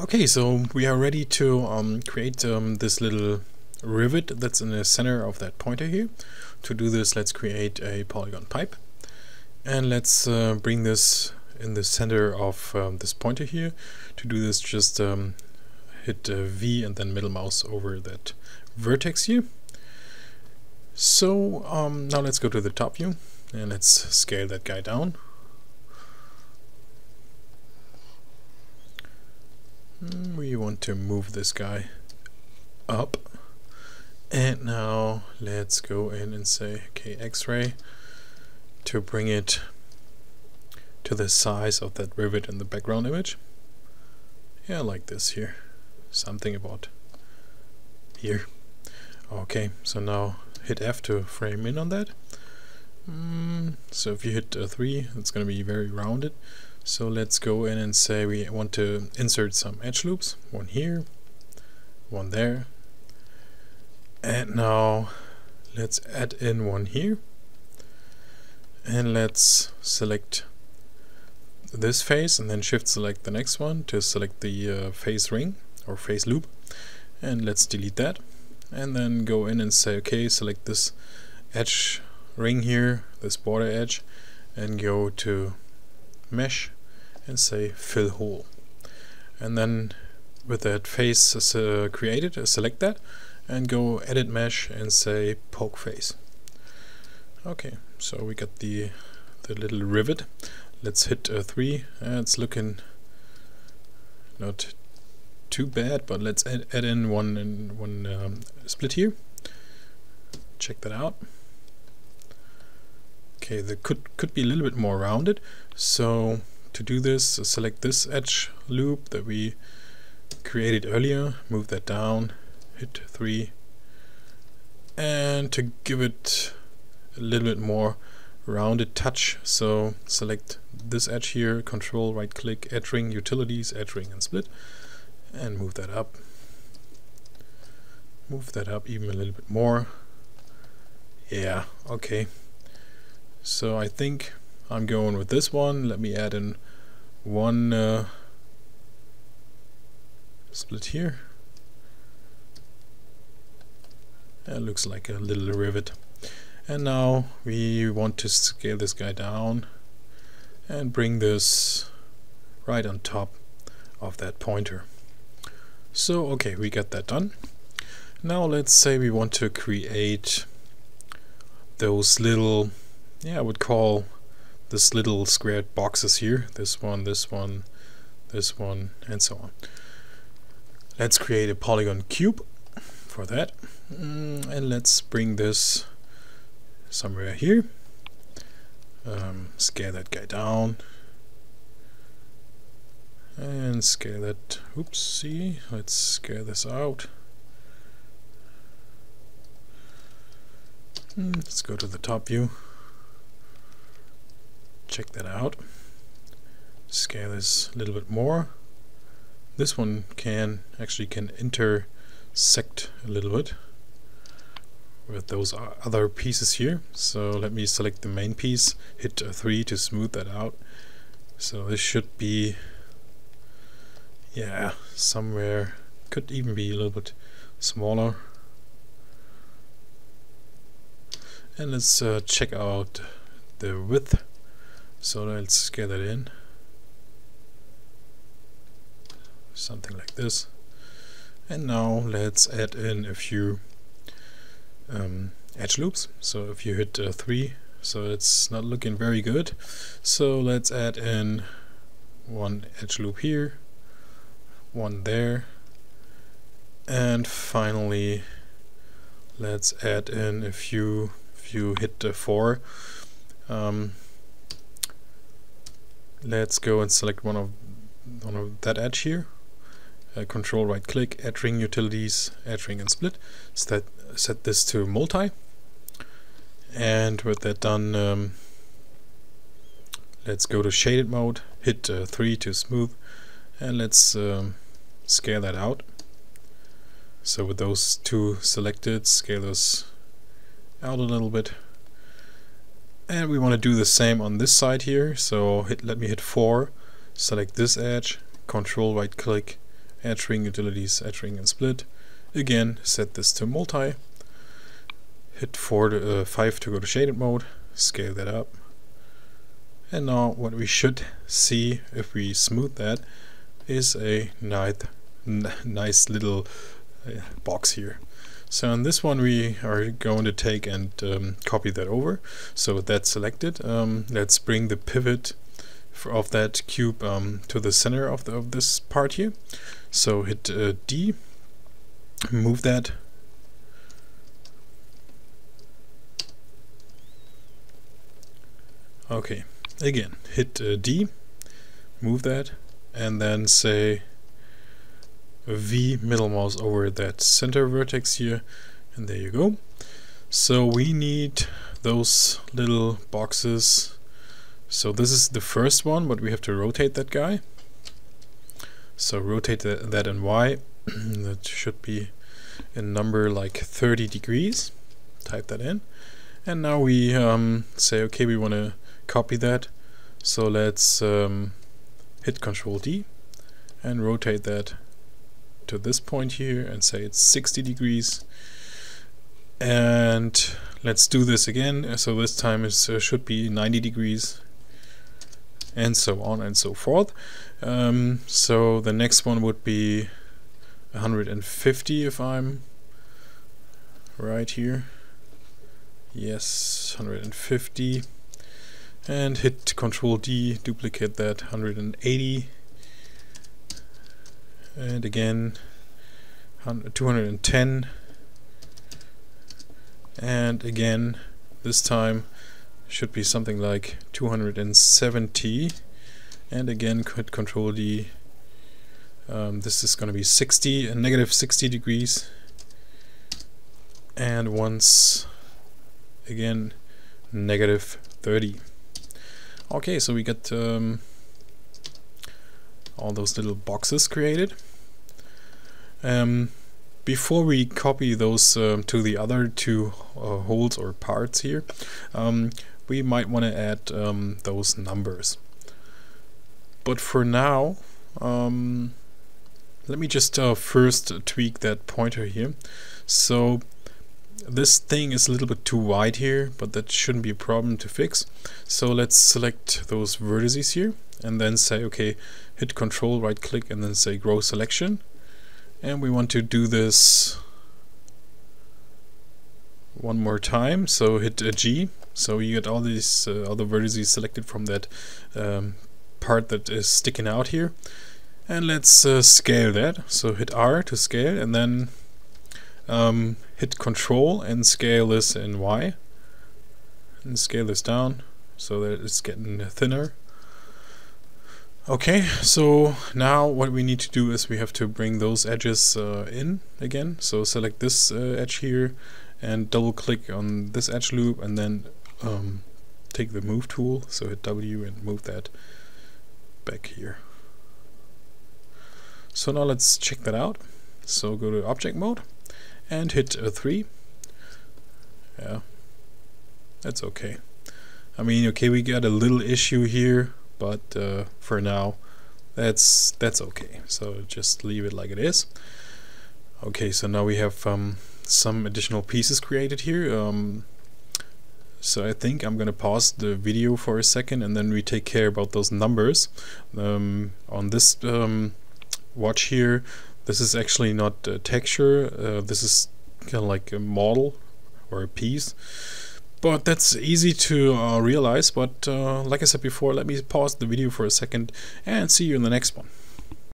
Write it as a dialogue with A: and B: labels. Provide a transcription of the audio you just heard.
A: Okay, so we are ready to um, create um, this little rivet that's in the center of that pointer here. To do this, let's create a polygon pipe. And let's uh, bring this in the center of um, this pointer here. To do this, just um, hit uh, V and then middle mouse over that vertex here. So um, now let's go to the top view and let's scale that guy down. Hmm, we want to move this guy up. And now let's go in and say okay x-ray to bring it to the size of that rivet in the background image. Yeah like this here. Something about here. Okay so now hit F to frame in on that. Mm, so if you hit uh, 3 it's gonna be very rounded so let's go in and say we want to insert some edge loops. One here, one there. And now let's add in one here. And let's select this face and then shift select the next one to select the uh, face ring or face loop. And let's delete that. And then go in and say, okay, select this edge ring here, this border edge, and go to mesh and say fill hole and then with that face uh, created uh, select that and go edit mesh and say poke face. Okay so we got the the little rivet. Let's hit uh, 3 uh, it's looking not too bad but let's add, add in one in one um, split here. Check that out okay could could be a little bit more rounded. So to do this uh, select this edge loop that we created earlier move that down hit 3 and to give it a little bit more rounded touch so select this edge here control right click edge ring utilities edge ring and split and move that up. Move that up even a little bit more. Yeah okay so I think I'm going with this one. Let me add in one uh, split here. That looks like a little rivet. And now we want to scale this guy down and bring this right on top of that pointer. So okay, we got that done. Now let's say we want to create those little, yeah, I would call this little squared boxes here this one this one this one and so on. Let's create a polygon cube for that. Mm, and let's bring this somewhere here. Um, scale that guy down. And scale that oopsie, let's scale this out. Mm, let's go to the top view check that out. Scale this a little bit more. This one can actually can intersect a little bit with those other pieces here. So let me select the main piece, hit 3 to smooth that out. So this should be, yeah, somewhere, could even be a little bit smaller. And let's uh, check out the width so let's get that in. Something like this. And now let's add in a few um, edge loops. So if you hit uh, 3 so it's not looking very good. So let's add in one edge loop here one there and finally let's add in a few if you hit uh, 4 um, let's go and select one of one of that edge here. Uh, control right click edge ring utilities edge ring and split. Set set this to multi. And with that done um, let's go to shaded mode hit uh, 3 to smooth and let's um, scale that out. So with those two selected scale those out a little bit and we want to do the same on this side here. So hit, let me hit 4, select this edge, control right click edge ring utilities, edge ring and split. Again, set this to multi. Hit 4 to, uh, 5 to go to shaded mode, scale that up. And now what we should see if we smooth that is a nice, nice little uh, box here. So in this one we are going to take and um, copy that over. So that's selected. Um, let's bring the pivot of that cube um, to the center of, the, of this part here. So hit uh, D, move that. Okay, again, hit uh, D, move that, and then say V middle mouse over that center vertex here and there you go. So we need those little boxes. So this is the first one but we have to rotate that guy. So rotate that, that in Y that should be a number like 30 degrees. Type that in. And now we um, say okay we want to copy that. So let's um, hit control D and rotate that to this point here and say it's 60 degrees. And let's do this again. So this time it uh, should be 90 degrees and so on and so forth. Um, so the next one would be 150 if I'm right here. Yes 150 and hit control D duplicate that 180 and again 210 and again this time should be something like 270 and again hit control D um, this is going to be 60 and negative 60 degrees. And once again negative 30 okay so we got um, all those little boxes created. Um, before we copy those um, to the other two uh, holes or parts here, um, we might want to add um, those numbers. But for now, um, let me just uh, first tweak that pointer here. So this thing is a little bit too wide here, but that shouldn't be a problem to fix. So let's select those vertices here and then say, okay, hit control, right click, and then say grow selection. And we want to do this one more time. So hit a G. So you get all these uh, the vertices selected from that um, part that is sticking out here. And let's uh, scale that. So hit R to scale, and then um, hit control and scale this in Y. And scale this down so that it's getting thinner. Okay so now what we need to do is we have to bring those edges uh, in again. So select this uh, edge here and double click on this edge loop and then um, take the move tool. So hit W and move that back here. So now let's check that out. So go to object mode and hit a 3 yeah that's okay. I mean okay we got a little issue here but uh, for now that's that's okay. So just leave it like it is. Okay so now we have um, some additional pieces created here. Um, so I think I'm gonna pause the video for a second and then we take care about those numbers. Um, on this um, watch here this is actually not a texture, uh, this is kind of like a model or a piece. But that's easy to uh, realize, but uh, like I said before, let me pause the video for a second and see you in the next one.